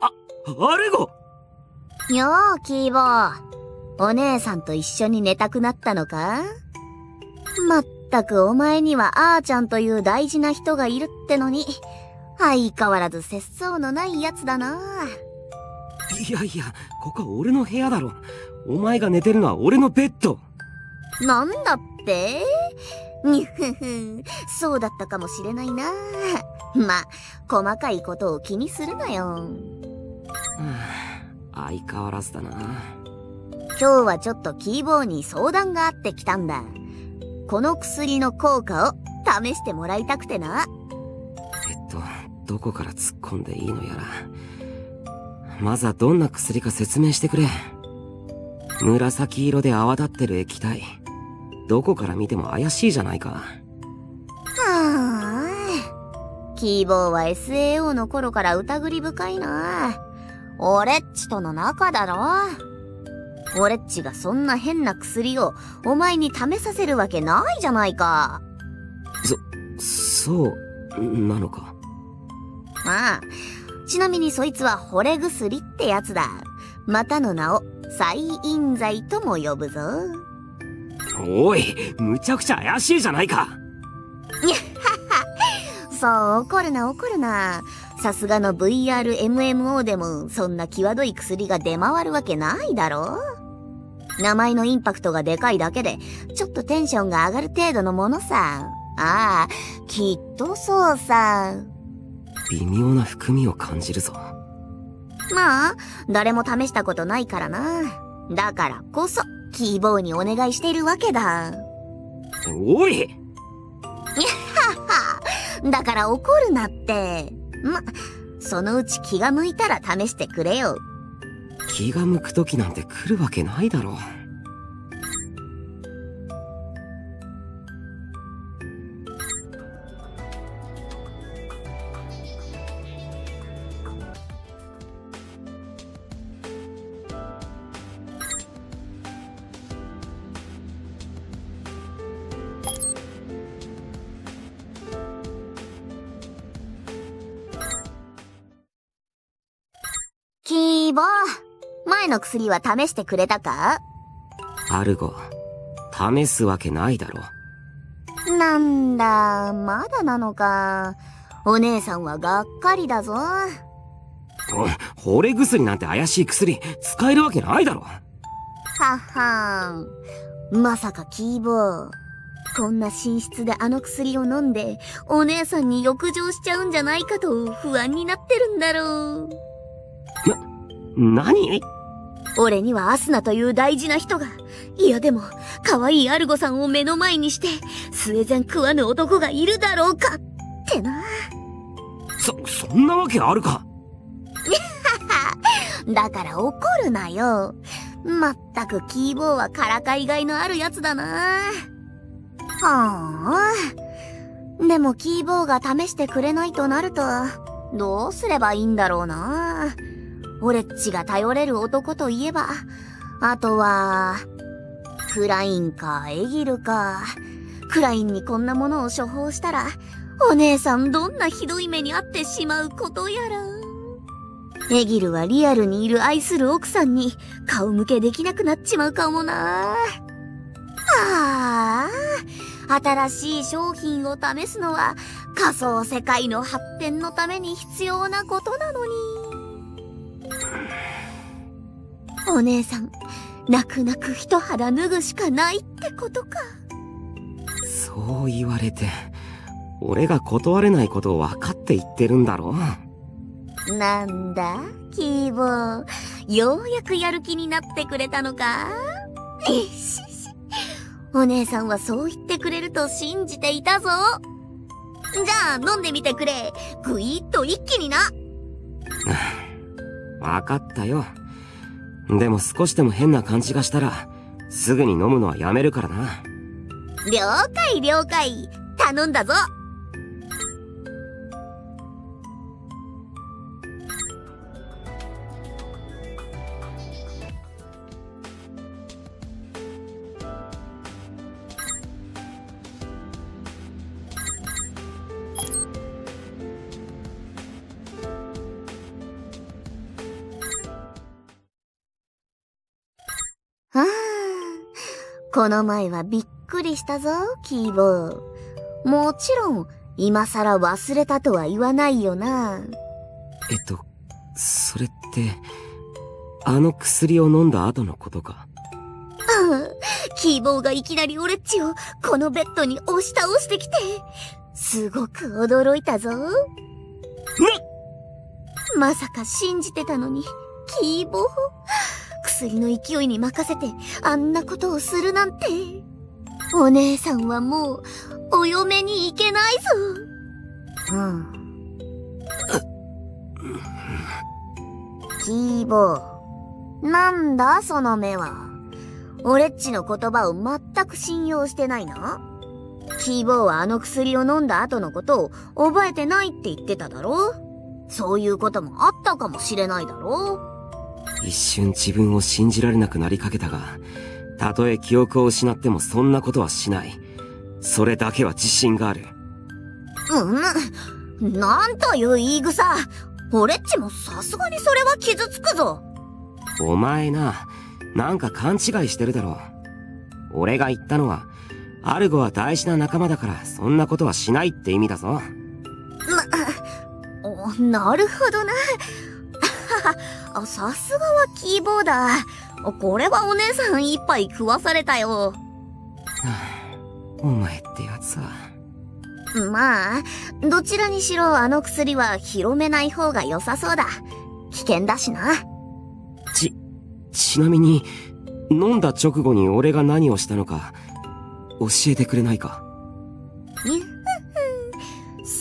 あ、アルゴよー、キーボー。お姉さんと一緒に寝たくなったのか？まったくお前にはあーちゃんという大事な人がいるってのに、相変わらず節操のないやつだな。いやいや、ここは俺の部屋だろ。お前が寝てるのは俺のベッド。なんだって？に ふふ、そうだったかもしれないな。ま、細かいことを気にするなよ。はあ、相変わらずだな。今日はちょっとキーボーに相談があってきたんだ。この薬の効果を試してもらいたくてな。えっと、どこから突っ込んでいいのやら。まずはどんな薬か説明してくれ。紫色で泡立ってる液体。どこから見ても怪しいじゃないか。あ。キーボーは SAO の頃から疑り深いな。俺っちとの仲だろ俺っちがそんな変な薬をお前に試させるわけないじゃないか。そ、そう、なのか？まあ、ちなみにそいつは惚れ薬ってやつだ。またの名を、再陰剤とも呼ぶぞ。おい、むちゃくちゃ怪しいじゃないか。そう、怒るな怒るな。さすがの VRMMO でも、そんな際どい薬が出回るわけないだろ名前のインパクトがでかいだけで、ちょっとテンションが上がる程度のものさ。ああ、きっとそうさ。微妙な含みを感じるぞ。まあ、誰も試したことないからな。だからこそ、キーボーにお願いしているわけだ。おいだから怒るなって。ま、そのうち気が向いたら試してくれよ。気が向く時なんて来るわけないだろう。キーボー、前の薬は試してくれたか？アルゴ、試すわけないだろ。なんだ、まだなのか。お姉さんはがっかりだぞ。はお惚れ薬なんて怪しい薬、使えるわけないだろ。っはーん。まさかキーボー。こんな寝室であの薬を飲んで、お姉さんに浴場しちゃうんじゃないかと不安になってるんだろう。何？俺にはアスナという大事な人が、いやでも、可愛いアルゴさんを目の前にして、スエゼン食わぬ男がいるだろうかってな。そ、そんなわけあるか？だから怒るなよ。まったくキーボーはからかいがいのあるやつだな。はあ。でもキーボーが試してくれないとなると、どうすればいいんだろうな。俺っちが頼れる男といえば、あとは、クラインかエギルか。クラインにこんなものを処方したら、お姉さんどんなひどい目に遭ってしまうことやら。エギルはリアルにいる愛する奥さんに顔向けできなくなっちまうかもな。ああ、新しい商品を試すのは仮想世界の発展のために必要なことなのに。お姉さん、泣く泣く一肌脱ぐしかないってことか。そう言われて、俺が断れないことを分かって言ってるんだろなんだ、キーボー。ようやくやる気になってくれたのか？お姉さんはそう言ってくれると信じていたぞ。じゃあ、飲んでみてくれ。ぐいっと一気にな。分かったよ。でも少しでも変な感じがしたら、すぐに飲むのはやめるからな。了解了解。頼んだぞ。ああ、この前はびっくりしたぞ、キーボー。もちろん、今更忘れたとは言わないよな。えっと、それって、あの薬を飲んだ後のことか？ああキーボーがいきなり俺っちをこのベッドに押し倒してきて、すごく驚いたぞ。まさか信じてたのに、キーボー。薬の勢いに任せてあんなことをするなんて。お姉さんはもう、お嫁に行けないぞ。うん。キーボー。なんだその目は。俺っちの言葉を全く信用してないな。キーボーはあの薬を飲んだ後のことを覚えてないって言ってただろそういうこともあったかもしれないだろ一瞬自分を信じられなくなりかけたが、たとえ記憶を失ってもそんなことはしない。それだけは自信がある。うん。なんという言い草。俺っちもさすがにそれは傷つくぞ。お前な、なんか勘違いしてるだろう。俺が言ったのは、アルゴは大事な仲間だからそんなことはしないって意味だぞ。おなるほどな。あさすがはキーボーだ。これはお姉さん一杯食わされたよ。お前ってやつは。まあ、どちらにしろあの薬は広めない方が良さそうだ。危険だしな。ち、ちなみに、飲んだ直後に俺が何をしたのか、教えてくれないか？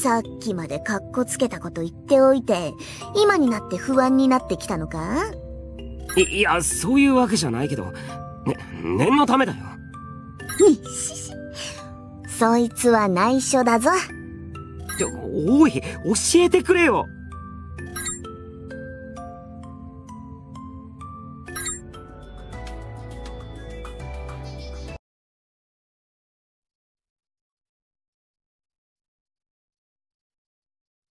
さっきまでカッコつけたこと言っておいて、今になって不安になってきたのか？い、いや、そういうわけじゃないけど、ね、念のためだよ。にしし。そいつは内緒だぞ。おい、教えてくれよ